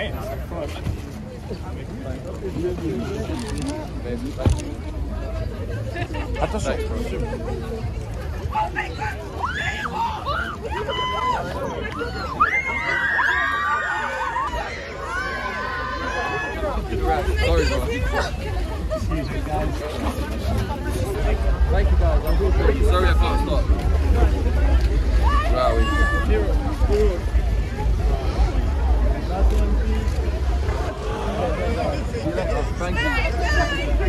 Sorry, bro. Thank you guys. I'm Sorry Frank.